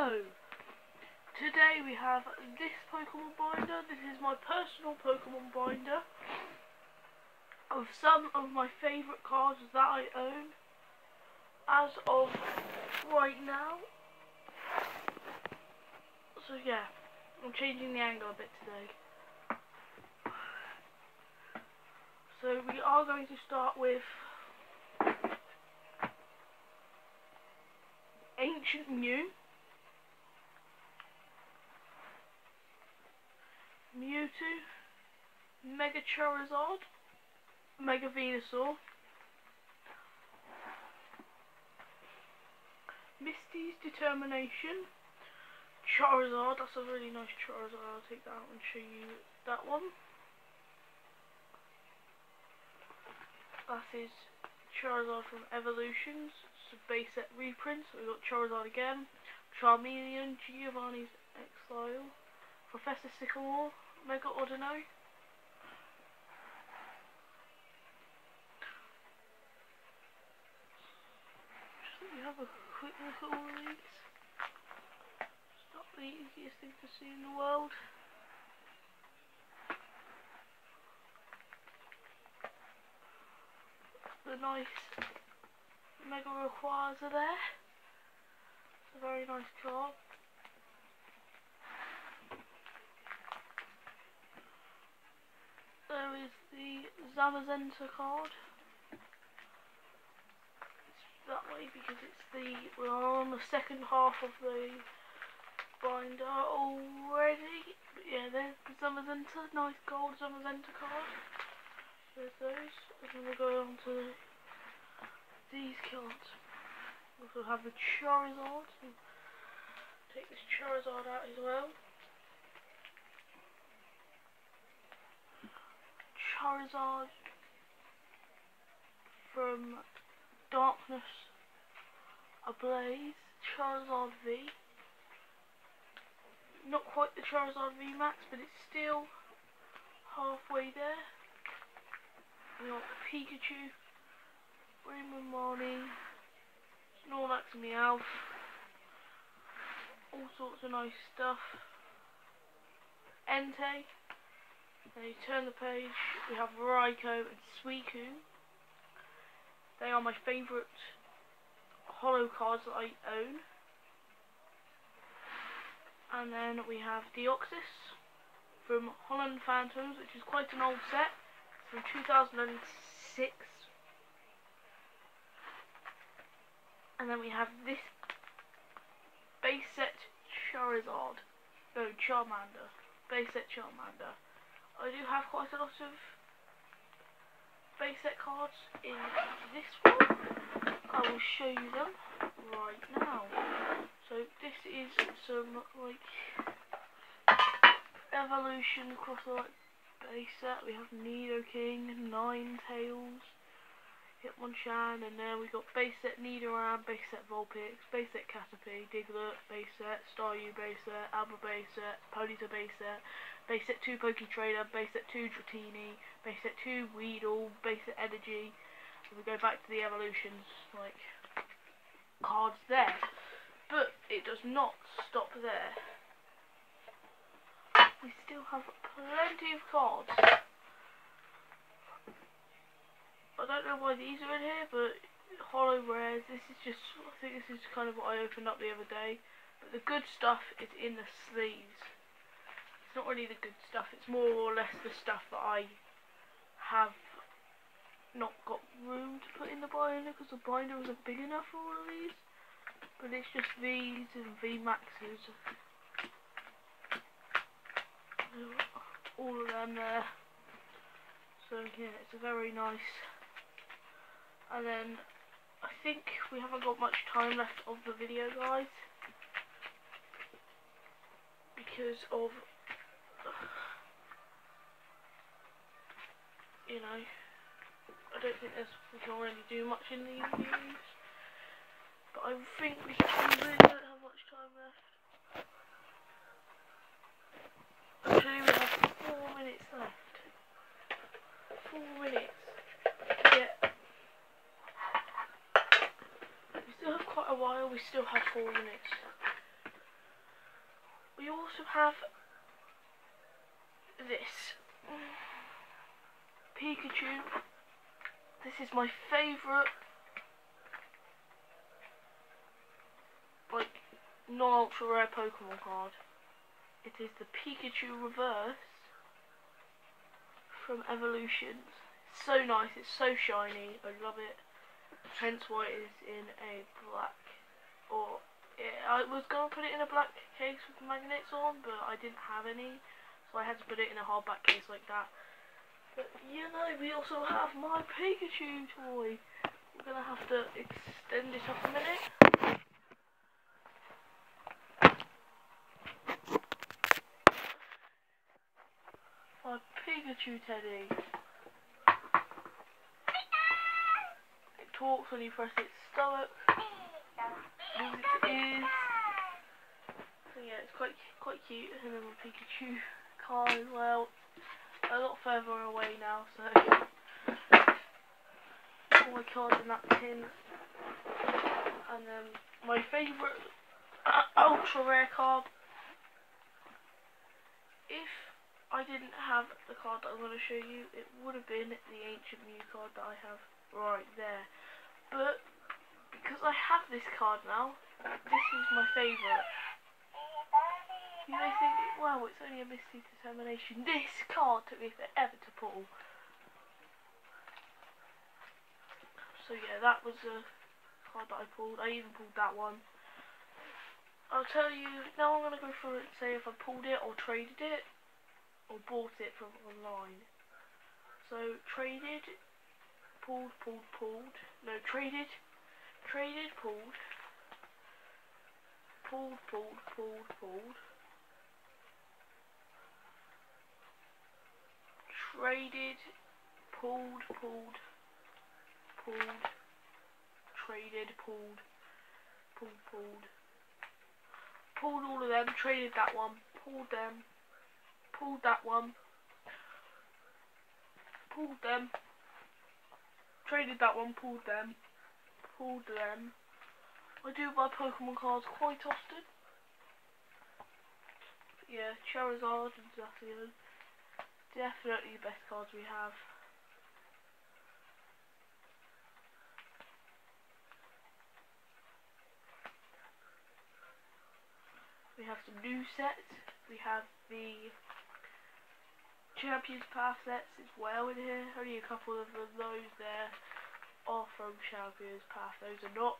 So, today we have this Pokemon binder. This is my personal Pokemon binder of some of my favourite cards that I own as of right now. So yeah, I'm changing the angle a bit today. So we are going to start with Ancient Mew. Mewtwo, Mega Charizard, Mega Venusaur, Misty's Determination, Charizard, that's a really nice Charizard, I'll take that out and show you that one. That is Charizard from Evolutions, it's a base set reprint, so we've got Charizard again, Charmeleon, Giovanni's Exile, Professor Sycamore, Mega Audino. Just have a quick look at all these. It's not the easiest thing to see in the world. The nice Mega Rayquaza there. It's a very nice card. There is the Zamazenta card. It's that way because it's the we're on the second half of the binder already. But yeah, there's the Zamazenta, nice gold Zamazenta card. There's those. And then we'll go on to these cards. We also have the Charizard. Take this Charizard out as well. Charizard from Darkness Ablaze, Charizard V. Not quite the Charizard V Max, but it's still halfway there. We got Pikachu, Marnie, Snorlax Meowth, all sorts of nice stuff. Entei. Then you turn the page, we have Raikou and Suicune. They are my favourite holo cards that I own. And then we have Deoxys from Holon Phantoms, which is quite an old set. From 2006. And then we have this base set Charizard. No, Charmander. Base set Charmander. I do have quite a lot of base set cards in this one. I will show you them right now. So this is some like evolution like base set. We have Hitmonchan, and then we got base set Nidoran, base set Vulpix, base set Caterpie, Diglett, base set Staryu, base set Alba base set, Ponyta base set, base set 2 Poke Trainer, base set 2 Dratini, base set 2 Weedle, base set Energy. And we go back to the evolutions, like, cards there. But it does not stop there. We still have plenty of cards. I don't know why these are in here, but holo rares, this is just, I think this is kind of what I opened up the other day. But the good stuff is in the sleeves it's not really the good stuff, it's more or less the stuff that I have not got room to put in the binder because the binder wasn't big enough for all of these. But it's just V's and V Maxes. All of them there. So yeah, it's a very nice. And then I think we haven't got much time left of the video guys. Because of you know, I don't think there's, we can really do much in these views. But I think we, we really don't have much time left. Actually, we have four minutes left. Four minutes to get. We still have four minutes. We also have this Pikachu. This is my favourite like non-ultra rare Pokemon card. It is the Pikachu Reverse from Evolutions. So nice, it's so shiny, I love it. Hence why it is in a black, or it, I was going to put it in a black case with magnets on, but I didn't have any, so I had to put it in a hardback case like that. But you know, we also have my Pikachu toy. We're going to have to extend it up a minute. My Pikachu teddy. It talks when you press its stomach. Moves its. So yeah, it's quite quite cute. And then Pikachu card as well. A lot further away now, so all my cards in that tin. And then my favourite ultra rare card. If I didn't have the card that I'm going to show you, it would have been the Ancient Mew card that I have right there. But, because I have this card now, this is my favourite. You may think, wow, it's only a Misty Determination. This card took me forever to pull. So yeah, that was a card that I pulled. I even pulled that one. I'll tell you, now I'm going to go through and say if I pulled it or traded it or bought it from online. So traded, pulled, pulled, pulled. No, traded, traded, pulled, pulled, pulled, pulled, pulled. Traded, pulled, pulled, pulled, traded, pulled, pulled, pulled. Pulled all of them, traded that one, pulled them, pulled that one, pulled them, traded that one, pulled them, pulled them. Um, I do buy Pokemon cards quite often. But yeah, Charizard and Zacian, definitely the best cards we have. We have some new sets. We have the Champions Path sets as well in here. Only a couple of those there are from Champions Path. Those are not.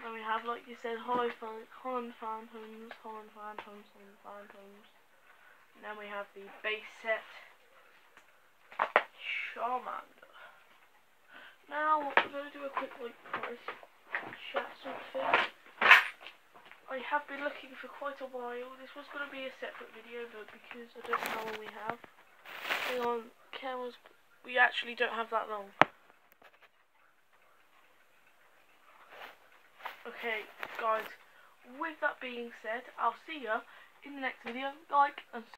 Then we have, like you said, Hollow Fan Holon Phantoms, Holon Phantoms, Holon Phantoms. And then we have the base set Charmander. Now, we're going to do a quick like price chat sort of thing. I have been looking for quite a while. This was going to be a separate video, but because I don't know how long we have, on, cameras, we actually don't have that long. Okay, guys, with that being said, I'll see you in the next video. Like and